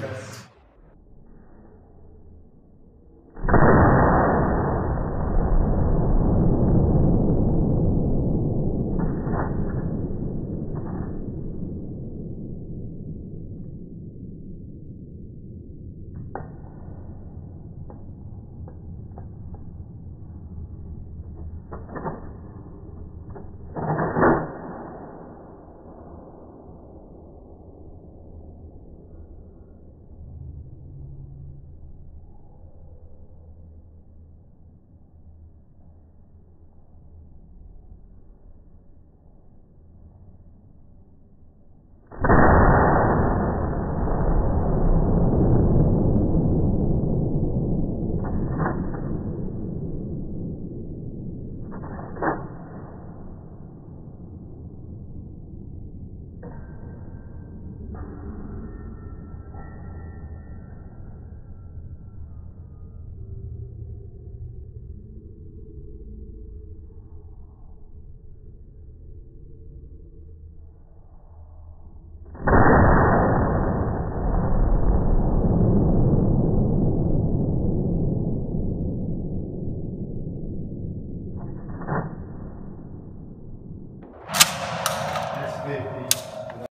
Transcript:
Yes. 50.